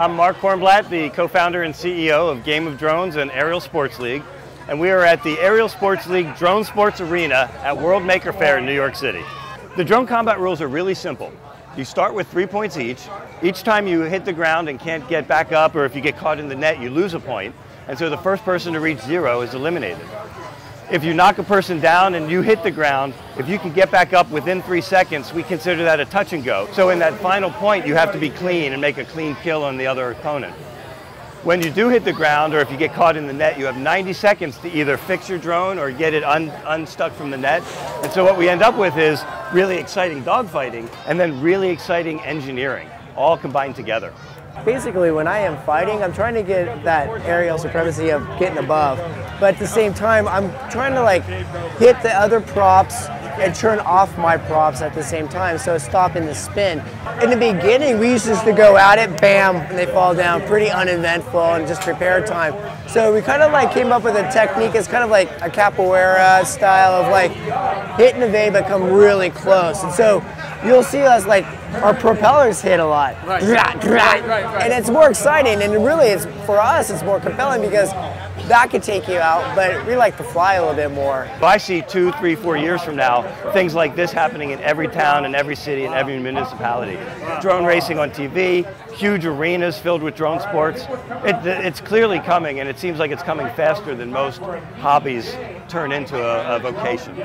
I'm Marque Cornblatt, the co-founder and CEO of Game of Drones and Aerial Sports League, and we are at the Aerial Sports League Drone Sports Arena at World Maker Faire in New York City. The drone combat rules are really simple. You start with three points each. Each time you hit the ground and can't get back up, or if you get caught in the net, you lose a point. And so the first person to reach zero is eliminated if you knock a person down and you hit the ground, if you can get back up within three seconds, we consider that a touch and go. So in that final point, you have to be clean and make a clean kill on the other opponent. When you do hit the ground or if you get caught in the net, you have 90 seconds to either fix your drone or get it un unstuck from the net. And so what we end up with is really exciting dogfighting and then really exciting engineering, all combined together. Basically, when I am fighting, I'm trying to get that aerial supremacy of getting above. But at the same time, I'm trying to like hit the other props and turn off my props at the same time, so stopping the spin. In the beginning, we used to go at it, bam, and they fall down, pretty uneventful and just prepare time. So we kind of like came up with a technique, it's kind of like a capoeira style of like hit and evade but come really close. And so you'll see us like our propellers hit a lot. Right. Right, right, right. And it's more exciting and really it's for us it's more compelling because that could take you out, but we like to fly a little bit more. I see two, three, four years from now, things like this happening in every town, in every city, in every municipality. Drone racing on TV, huge arenas filled with drone sports. It, it's clearly coming, and it seems like it's coming faster than most hobbies turn into a, a vocation.